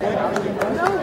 안녕하세요.